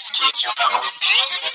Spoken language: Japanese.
Class teacher bubble.